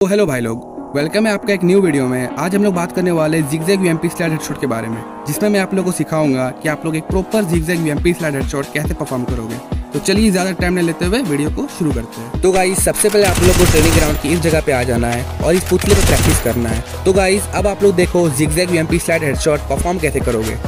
तो हेलो भाई लोग। वेलकम है आपका एक न्यू वीडियो में। आज हम लोग बात करने वाले जिगजैग वीएमपी स्लाइड हेडशॉट के बारे में, जिसमें मैं आप लोगों को सिखाऊँगा कि आप लोग एक proper zigzag VMP slide headshot कैसे परफॉर्म करोगे। तो चलिए ज़्यादा टाइम नहीं लेते हुए वीडियो को शुरू करते हैं। तो गाइस सबसे पहले आप लोग को ट्रेनिंग ग्राउंड की इस जगह पे आ जाना है और इस पुतले पर प्रैक्टिस करना है। तो गाइस अब आप लोग देखो zigzag VMP slide headshot perform कैसे करोगे।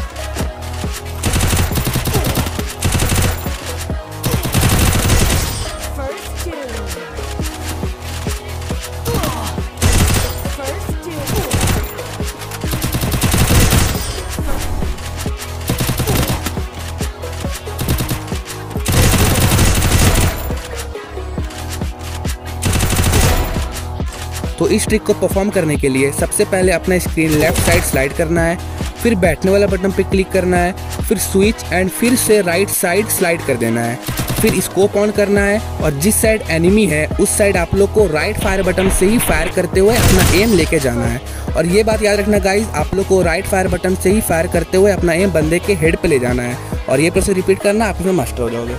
तो इस ट्रिक को परफॉर्म करने के लिए सबसे पहले अपना स्क्रीन लेफ़्ट साइड स्लाइड करना है, फिर बैठने वाला बटन पर क्लिक करना है, फिर स्विच एंड फिर से राइट साइड स्लाइड कर देना है। फिर स्कोप ऑन करना है और जिस साइड एनिमी है, उस साइड आप लोग को राइट फायर बटन से ही फायर करते हुए अपना एम लेके जाना है। और ये बात याद रखना गाइज़ आप लोग को राइट फायर बटन से ही फायर करते हुए अपना एम बंदे के हेड पे ले जाना है। और ये प्रोसेस रिपीट करना, आप इसमें मास्टर हो जाओगे।